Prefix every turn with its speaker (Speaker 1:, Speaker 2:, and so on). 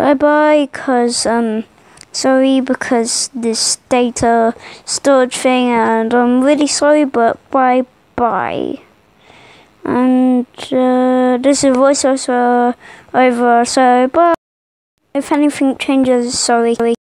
Speaker 1: Bye bye, cause um, sorry because this data storage thing, and I'm really sorry, but bye bye. And uh, this is voiceover over, so bye. If anything changes, sorry.